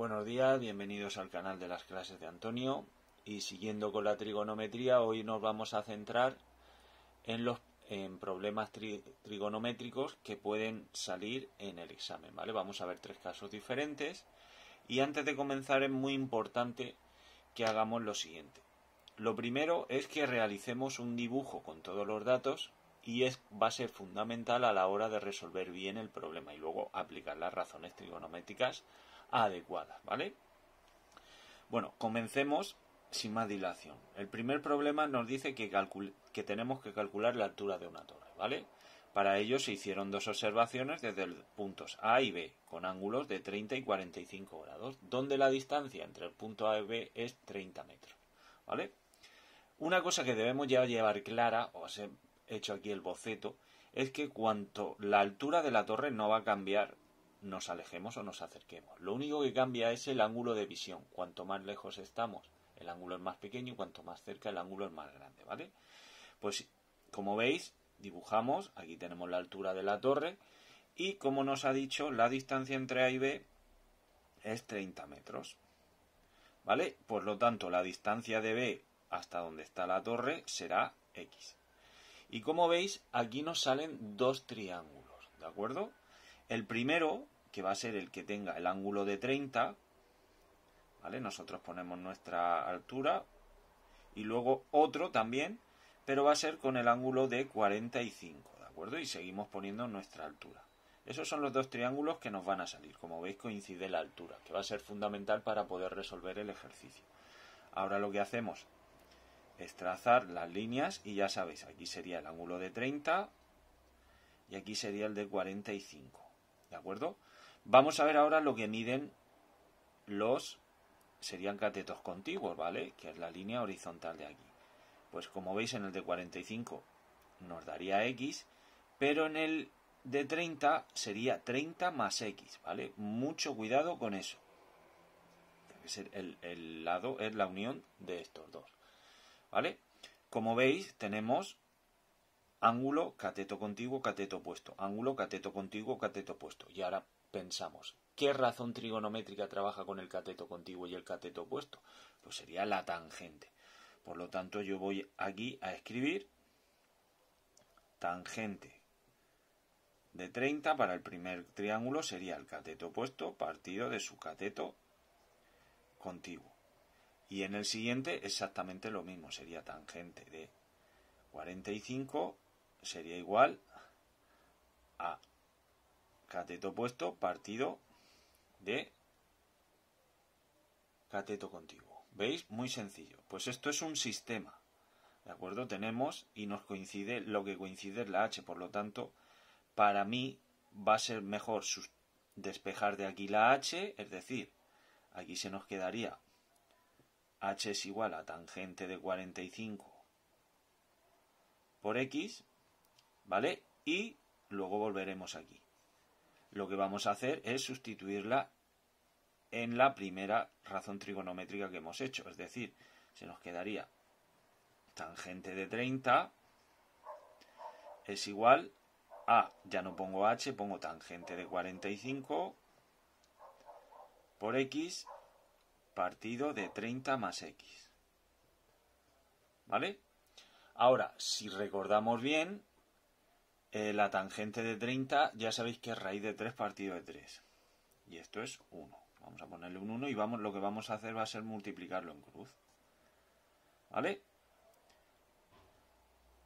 Buenos días, bienvenidos al canal de las clases de Antonio y siguiendo con la trigonometría hoy nos vamos a centrar en los problemas trigonométricos que pueden salir en el examen, ¿vale? Vamos a ver tres casos diferentes y antes de comenzar es muy importante que hagamos lo siguiente. Lo primero es que realicemos un dibujo con todos los datos y es, va a ser fundamental a la hora de resolver bien el problema y luego aplicar las razones trigonométricas adecuadas, ¿vale? Bueno, comencemos sin más dilación. El primer problema nos dice que, tenemos que calcular la altura de una torre, ¿vale? Para ello se hicieron dos observaciones desde puntos A y B, con ángulos de 30 y 45 grados, donde la distancia entre el punto A y B es 30 metros, ¿vale? Una cosa que debemos ya llevar clara, o sea, hecho aquí el boceto, es que cuanto la altura de la torre no va a cambiar, nos alejemos o nos acerquemos. Lo único que cambia es el ángulo de visión. Cuanto más lejos estamos, el ángulo es más pequeño y cuanto más cerca, el ángulo es más grande, ¿vale? Pues como veis, dibujamos, aquí tenemos la altura de la torre y como nos ha dicho, la distancia entre A y B es 30 metros. ¿Vale? Por lo tanto, la distancia de B hasta donde está la torre será X. Y como veis, aquí nos salen dos triángulos, ¿de acuerdo? El primero, que va a ser el que tenga el ángulo de 30, ¿vale? Nosotros ponemos nuestra altura y luego otro también, pero va a ser con el ángulo de 45, ¿de acuerdo? Y seguimos poniendo nuestra altura. Esos son los dos triángulos que nos van a salir. Como veis coincide la altura, que va a ser fundamental para poder resolver el ejercicio. Ahora lo que hacemos es trazar las líneas y ya sabéis, aquí sería el ángulo de 30 y aquí sería el de 45. ¿De acuerdo? Vamos a ver ahora lo que miden los serían catetos contiguos, ¿vale? Que es la línea horizontal de aquí. Pues como veis en el de 45 nos daría x, pero en el de 30 sería 30 más x, ¿vale? Mucho cuidado con eso. El, el lado es la unión de estos dos. ¿Vale? Como veis, tenemos ángulo, cateto contiguo, cateto opuesto. Ángulo, cateto contiguo, cateto opuesto. Y ahora pensamos, ¿qué razón trigonométrica trabaja con el cateto contiguo y el cateto opuesto? Pues sería la tangente. Por lo tanto, yo voy aquí a escribir tangente de 30 para el primer triángulo sería el cateto opuesto partido de su cateto contiguo. Y en el siguiente exactamente lo mismo, sería tangente de 45 sería igual a cateto opuesto partido de cateto contiguo. ¿Veis? Muy sencillo. Pues esto es un sistema. ¿De acuerdo? Tenemos y nos coincide lo que coincide es la h. Por lo tanto, para mí va a ser mejor despejar de aquí la h, es decir, aquí se nos quedaría h es igual a tangente de 45 por x, ¿vale? Y luego volveremos aquí. Lo que vamos a hacer es sustituirla en la primera razón trigonométrica que hemos hecho, es decir, se nos quedaría tangente de 30 es igual a, ya no pongo h, pongo tangente de 45 por x partido de 30 más x. ¿Vale? Ahora, si recordamos bien, eh, la tangente de 30 ya sabéis que es raíz de 3 partido de 3. Y esto es 1. Vamos a ponerle un 1 y vamos, lo que vamos a hacer va a ser multiplicarlo en cruz. ¿Vale?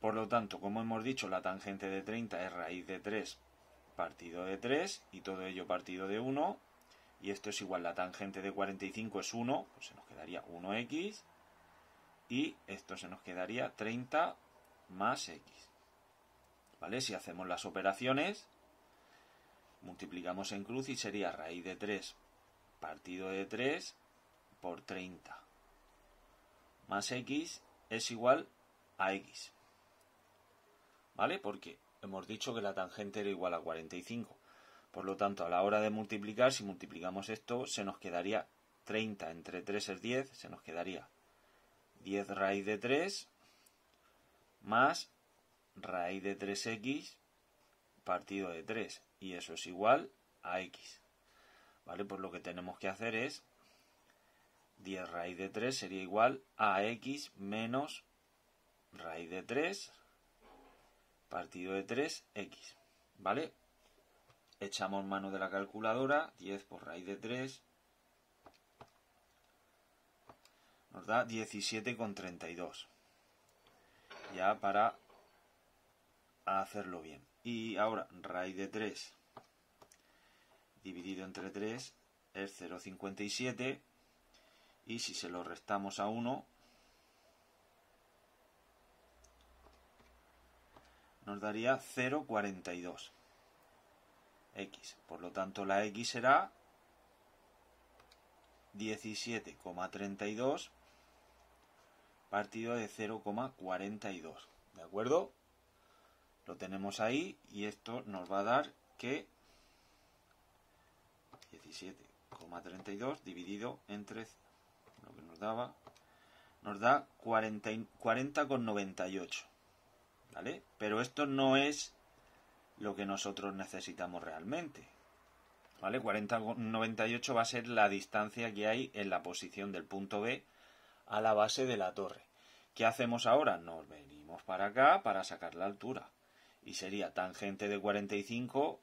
Por lo tanto, como hemos dicho, la tangente de 30 es raíz de 3 partido de 3 y todo ello partido de 1 y esto es igual, la tangente de 45 es 1, pues se nos quedaría 1x, y esto se nos quedaría 30 más x. ¿Vale? Si hacemos las operaciones, multiplicamos en cruz y sería raíz de 3 partido de 3 por 30 más x es igual a x. ¿Vale? Porque hemos dicho que la tangente era igual a 45. Por lo tanto, a la hora de multiplicar, si multiplicamos esto, se nos quedaría 30 entre 3 es 10, se nos quedaría 10 raíz de 3 más raíz de 3x partido de 3. Y eso es igual a x. ¿Vale? Pues lo que tenemos que hacer es 10 raíz de 3 sería igual a x menos raíz de 3 partido de 3x. ¿Vale? Echamos mano de la calculadora, 10 por raíz de 3 nos da 17,32. Ya para hacerlo bien. Y ahora raíz de 3 dividido entre 3 es 0,57 y si se lo restamos a 1 nos daría 0,42 x. Por lo tanto la x será 17,32 partido de 0,42. ¿De acuerdo? Lo tenemos ahí y esto nos va a dar que 17,32 dividido entre lo que nos daba nos da 40,98. ¿Vale? Pero esto no es lo que nosotros necesitamos realmente. ¿Vale? 40,98 va a ser la distancia que hay en la posición del punto B a la base de la torre. ¿Qué hacemos ahora? Nos venimos para acá para sacar la altura. Y sería tangente de 45,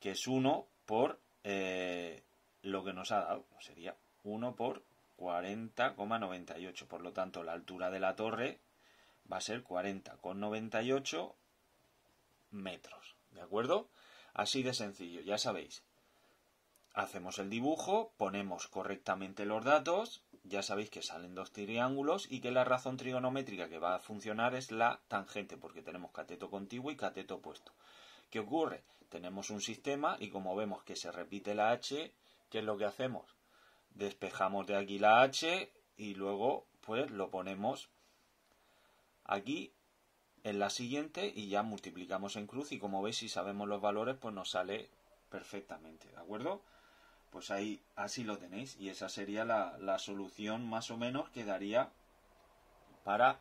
que es 1 por eh, lo que nos ha dado. Sería 1 por 40,98. Por lo tanto, la altura de la torre va a ser 40,98 metros. ¿De acuerdo? Así de sencillo, ya sabéis. Hacemos el dibujo, ponemos correctamente los datos, ya sabéis que salen dos triángulos y que la razón trigonométrica que va a funcionar es la tangente, porque tenemos cateto contiguo y cateto opuesto. ¿Qué ocurre? Tenemos un sistema y como vemos que se repite la h, ¿qué es lo que hacemos? Despejamos de aquí la h y luego pues lo ponemos aquí en la siguiente y ya multiplicamos en cruz y como veis si sabemos los valores pues nos sale perfectamente, ¿de acuerdo? Pues ahí así lo tenéis y esa sería la, la solución más o menos que daría para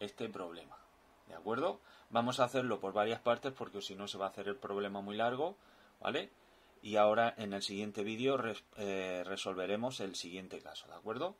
este problema, ¿de acuerdo? Vamos a hacerlo por varias partes porque si no se va a hacer el problema muy largo, ¿vale? Y ahora en el siguiente vídeo eh, resolveremos el siguiente caso, ¿de acuerdo?